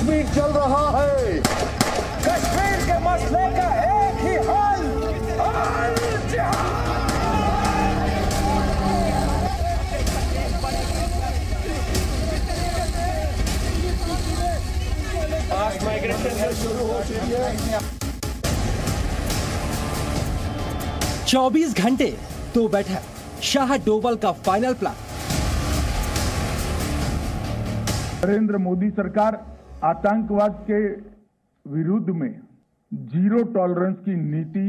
कश्मीर चल रहा है। कश्मीर के मसले का एक ही हल। अल जिहाद चौबीस घंटे तो बैठक शाह डोवल का फाइनल प्लान नरेंद्र मोदी सरकार आतंकवाद के विरुद्ध में ज़ीरो टॉलरेंस की नीति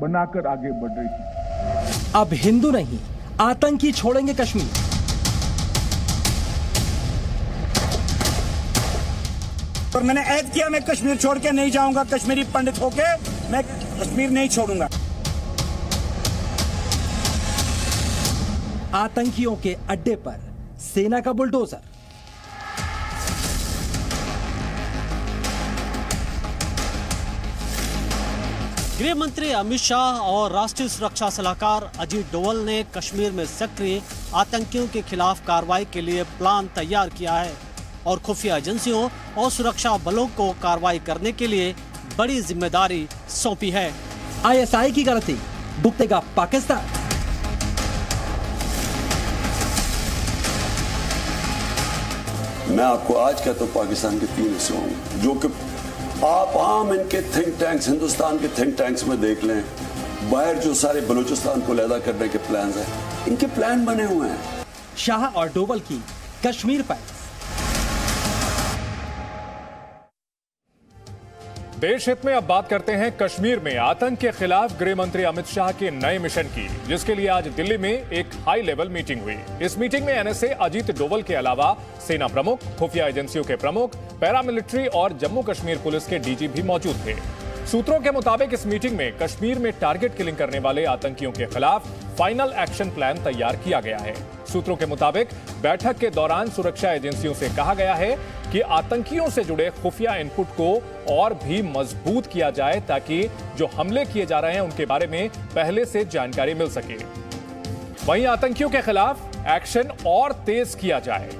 बनाकर आगे बढ़ रही थी। अब हिंदू नहीं आतंकी छोड़ेंगे कश्मीर। और मैंने ऐद किया मैं कश्मीर छोड़ के नहीं जाऊँगा कश्मीरी पंडित होके मैं कश्मीर नहीं छोड़ूँगा। आतंकियों के अड्डे पर सेना का बुलडोजर। गृह मंत्री अमित शाह और राष्ट्रीय सुरक्षा सलाहकार अजीत डोवल ने कश्मीर में सक्रिय आतंकियों के खिलाफ कार्रवाई के लिए प्लान तैयार किया है और खुफिया एजेंसियों और सुरक्षा बलों को कार्रवाई करने के लिए बड़ी ज़िम्मेदारी सौंपी है। आईएसआई की गलती भुगतेगा पाकिस्तान। मैं आपको आज कहता हूँ पाकिस्तान के तीन हिस्से होंगे जो कि आप आम इनके थिंक टैंक्स हिंदुस्तान के थिंक टैंक्स में देख लें। बाहर जो सारे बलूचिस्तान को लैदा करने के प्लान हैं, इनके प्लान बने हुए हैं। शाह और डोबल की कश्मीर फाइल्स देश हित में अब बात करते हैं कश्मीर में आतंक के खिलाफ गृह मंत्री अमित शाह के नए मिशन की, जिसके लिए आज दिल्ली में एक हाई लेवल मीटिंग हुई। इस मीटिंग में एनएसए अजीत डोवल के अलावा सेना प्रमुख, खुफिया एजेंसियों के प्रमुख पैरामिलिट्री और जम्मू कश्मीर पुलिस के डीजी भी मौजूद थे। सूत्रों के मुताबिक इस मीटिंग में कश्मीर में टारगेट किलिंग करने वाले आतंकियों के खिलाफ फाइनल एक्शन प्लान तैयार किया गया है। सूत्रों के मुताबिक बैठक के दौरान सुरक्षा एजेंसियों से कहा गया है कि आतंकियों से जुड़े खुफिया इनपुट को और भी मज़बूत किया जाए ताकि जो हमले किए जा रहे हैं उनके बारे में पहले से जानकारी मिल सके। वहीं आतंकियों के खिलाफ एक्शन और तेज किया जाए।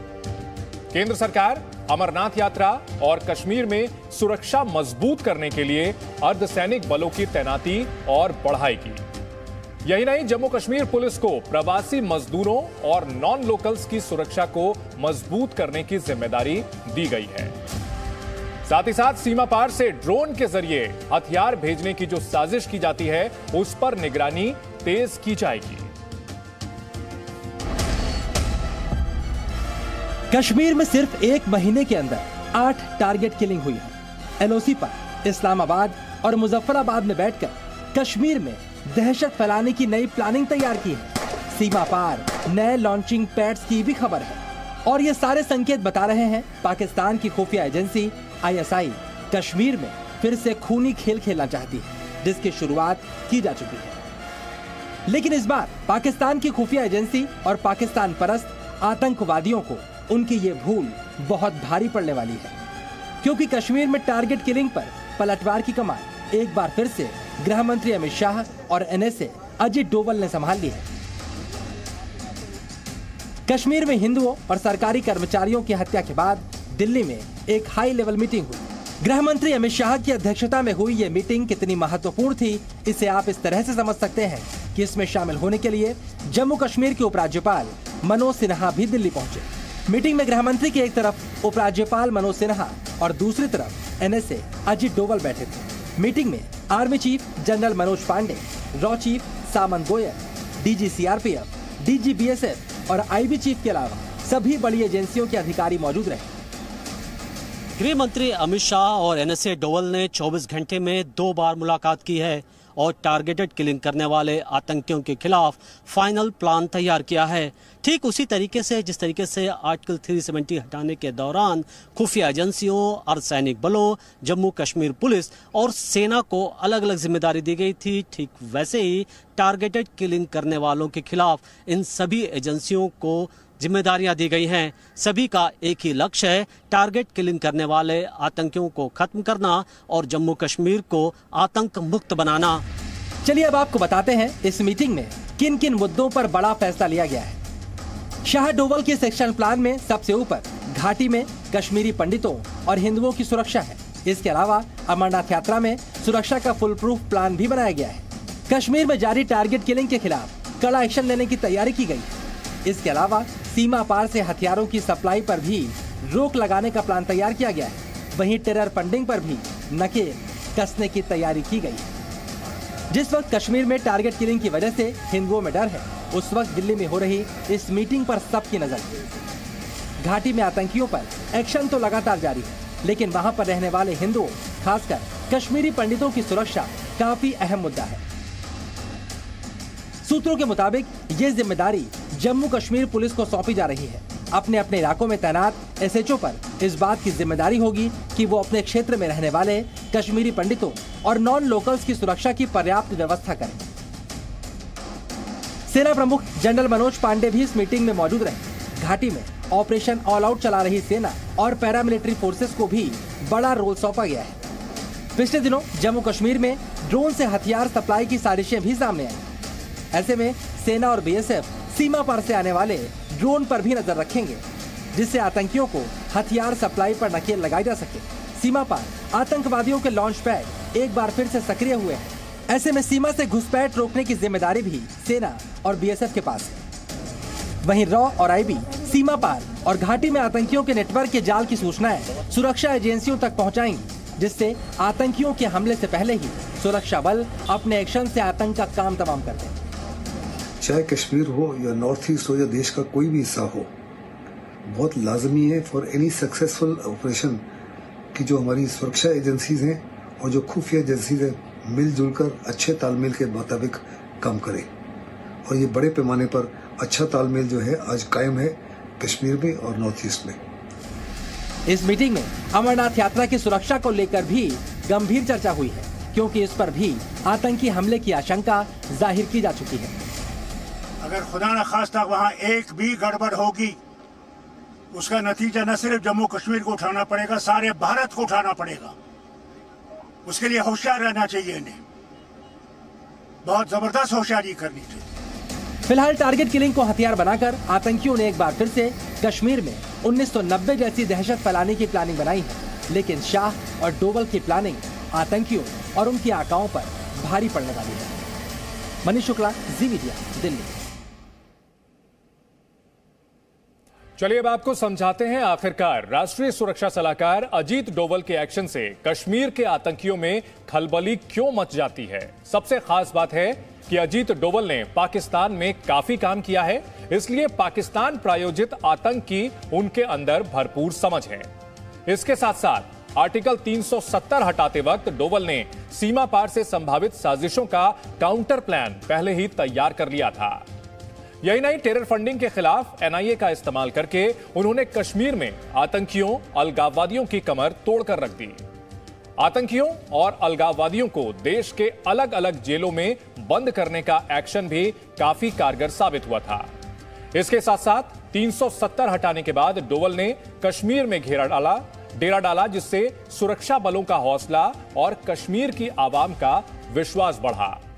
केंद्र सरकार अमरनाथ यात्रा और कश्मीर में सुरक्षा मज़बूत करने के लिए अर्धसैनिक बलों की तैनाती और बढ़ाएगी यही नहीं जम्मू कश्मीर पुलिस को प्रवासी मजदूरों और नॉन लोकल्स की सुरक्षा को मज़बूत करने की ज़िम्मेदारी दी गई है। साथ ही साथ सीमा पार से ड्रोन के ज़रिए हथियार भेजने की जो साजिश की जाती है, उस पर निगरानी तेज की जाएगी। कश्मीर में सिर्फ़ एक महीने के अंदर आठ टारगेट किलिंग हुई है। एलओसी पर, इस्लामाबाद और मुजफ्फराबाद में बैठकर कश्मीर में दहशत फैलाने की नई प्लानिंग तैयार की है। सीमा पार, नए लॉन्चिंग पैड्स की भी खबर है। और ये सारे संकेत बता रहे हैं पाकिस्तान की खुफिया एजेंसी आईएसआई कश्मीर में फिर से खूनी खेल खेलना चाहती है, जिसकी शुरुआत की जा चुकी है। लेकिन इस बार पाकिस्तान की खुफिया एजेंसी और पाकिस्तान परस्त आतंकवादियों को उनकी ये भूल बहुत भारी पड़ने वाली है। क्योंकि कश्मीर में टारगेट किलिंग पर पलटवार की कमान एक बार फिर से गृह मंत्री अमित शाह और एनएसए अजीत डोवल ने संभाल ली है। कश्मीर में हिंदुओं और सरकारी कर्मचारियों की हत्या के बाद दिल्ली में एक हाई लेवल मीटिंग हुई। गृह मंत्री अमित शाह की अध्यक्षता में हुई ये मीटिंग कितनी महत्वपूर्ण थी, इसे आप इस तरह से समझ सकते हैं कि इसमें शामिल होने के लिए जम्मू कश्मीर के उपराज्यपाल मनोज सिन्हा भी दिल्ली पहुँचे। मीटिंग में गृह मंत्री की एक तरफ़ उपराज्यपाल मनोज सिन्हा और दूसरी तरफ़ एनएसए अजीत डोवल बैठे थे। मीटिंग में army chief general Manoj Pandey, raw chief Samant Goel, DG CRPF, DG BSF और आईबी चीफ के अलावा सभी बड़ी एजेंसियों के अधिकारी मौजूद रहे। गृह मंत्री अमित शाह और एनएसए डोवल ने 24 घंटे में दो बार मुलाकात की है और टारगेटेड किलिंग करने वाले आतंकियों के खिलाफ फाइनल प्लान तैयार किया है। ठीक उसी तरीके से, जिस तरीके से आर्टिकल 370 हटाने के दौरान खुफिया एजेंसियों, अर्धसैनिक बलों, जम्मू कश्मीर पुलिस और सेना को अलग अलग ज़िम्मेदारी दी गई थी, ठीक वैसे ही टारगेटेड किलिंग करने वालों के खिलाफ इन सभी एजेंसियों को जिम्मेदारियाँ दी गई हैं। सभी का एक ही लक्ष्य है, टारगेट किलिंग करने वाले आतंकियों को खत्म करना और जम्मू कश्मीर को आतंक मुक्त बनाना। चलिए अब आपको बताते हैं इस मीटिंग में किन किन मुद्दों पर बड़ा फैसला लिया गया है। शाह डोवल के सेक्शन प्लान में सबसे ऊपर घाटी में कश्मीरी पंडितों और हिंदुओं की सुरक्षा है। इसके अलावा अमरनाथ यात्रा में सुरक्षा का फुल प्रूफ प्लान भी बनाया गया है। कश्मीर में जारी टारगेट किलिंग के खिलाफ कड़ा एक्शन लेने की तैयारी की गई इसके अलावा सीमा पार से हथियारों की सप्लाई पर भी रोक लगाने का प्लान तैयार किया गया है। वहीं टेरर फंडिंग पर भी नके कसने की तैयारी की गई। जिस वक्त कश्मीर में टारगेट किलिंग की वजह से हिंदुओं में डर है, उस वक्त दिल्ली में हो रही इस मीटिंग पर सबकी नज़र। घाटी में आतंकियों पर एक्शन तो लगातार जारी है, लेकिन वहाँ पर रहने वाले हिंदुओं, खासकर कश्मीरी पंडितों की सुरक्षा काफ़ी अहम मुद्दा है। सूत्रों के मुताबिक, ये ज़िम्मेदारी जम्मू कश्मीर पुलिस को सौंपी जा रही है। अपने अपने इलाकों में तैनात एसएचओ पर इस बात की ज़िम्मेदारी होगी कि वो अपने क्षेत्र में रहने वाले कश्मीरी पंडितों और नॉन लोकल्स की सुरक्षा की पर्याप्त व्यवस्था करें। सेना प्रमुख जनरल मनोज पांडे भी इस मीटिंग में मौजूद रहे। घाटी में ऑपरेशन ऑल आउट चला रही सेना और पैरामिलिट्री फोर्सेस को भी बड़ा रोल सौंपा गया है। पिछले दिनों जम्मू कश्मीर में ड्रोन से हथियार सप्लाई की साजिशें भी सामने आई। ऐसे में सेना और बीएसएफ सीमा पार से आने वाले ड्रोन पर भी नज़र रखेंगे, जिससे आतंकियों को हथियार सप्लाई पर नकेल लगाई जा सके। सीमा पार, आतंकवादियों के लॉन्च पैड एक बार फिर से सक्रिय हुए हैं। ऐसे में सीमा से घुसपैठ रोकने की ज़िम्मेदारी भी सेना और बीएसएफ के पास है। वहीं रॉ और आईबी सीमा पार और घाटी में आतंकियों के नेटवर्क के जाल की सूचनाएँ सुरक्षा एजेंसियों तक पहुंचाएँगी, जिससे आतंकियों के हमले से पहले ही सुरक्षा बल अपने एक्शन से आतंक का काम तमाम कर दें चाहे कश्मीर हो या नॉर्थ ईस्ट हो या देश का कोई भी हिस्सा हो, बहुत लाजमी है फॉर एनी सक्सेसफुल ऑपरेशन कि जो हमारी सुरक्षा एजेंसीज हैं और जो खुफिया एजेंसीज हैं मिलजुल कर अच्छे तालमेल के मुताबिक काम करें। और ये बड़े पैमाने पर अच्छा तालमेल जो है आज कायम है कश्मीर में और नॉर्थ ईस्ट में। इस मीटिंग में अमरनाथ यात्रा की सुरक्षा को लेकर भी गंभीर चर्चा हुई है, क्योंकि इस पर भी आतंकी हमले की आशंका ज़ाहिर की जा चुकी है। अगर खुदा न खास्ता वहाँ एक भी गड़बड़ होगी, उसका नतीजा न सिर्फ़ जम्मू कश्मीर को उठाना पड़ेगा, सारे भारत को उठाना पड़ेगा। उसके लिए होशियार रहना चाहिए इन्हें। बहुत ज़बरदस्त होशियारी करनी चाहिए। फ़िलहाल टारगेट किलिंग को हथियार बनाकर आतंकियों ने एक बार फिर से कश्मीर में 1990 जैसी दहशत फैलाने की प्लानिंग बनाई है। लेकिन शाह और डोवल की प्लानिंग आतंकियों और उनकी आकाओं पर भारी पड़ने वाली है। मनीष शुक्ला, जी मीडिया, दिल्ली। चलिए अब आपको समझाते हैं आखिरकार राष्ट्रीय सुरक्षा सलाहकार अजीत डोवल के एक्शन से कश्मीर के आतंकियों में खलबली क्यों मच जाती है? सबसे खास बात है कि अजीत डोवल ने पाकिस्तान में काफ़ी काम किया है, इसलिए पाकिस्तान प्रायोजित आतंक की उनके अंदर भरपूर समझ है। इसके साथ साथ आर्टिकल 370 हटाते वक्त डोवल ने सीमा पार से संभावित साजिशों का काउंटर प्लान पहले ही तैयार कर लिया था। यही नहीं, टेरर फंडिंग के खिलाफ एनआईए का इस्तेमाल करके उन्होंने कश्मीर में आतंकियों, अलगाववादियों की कमर तोड़कर रख दी। आतंकियों और अलगाववादियों को देश के अलग अलग जेलों में बंद करने का एक्शन भी काफ़ी कारगर साबित हुआ था। इसके साथ साथ 370 हटाने के बाद डोवल ने कश्मीर में घेरा डाला, डेरा डाला, जिससे सुरक्षा बलों का हौसला और कश्मीर की आवाम का विश्वास बढ़ा।